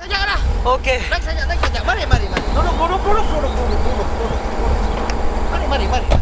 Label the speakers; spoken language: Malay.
Speaker 1: Sekejap lah. Okey. Naik sekejap, naik sekejap. Mari, mari, mari. Tolong, tolong, tolong, tolong, tolong, tolong. Mari, mari, mari.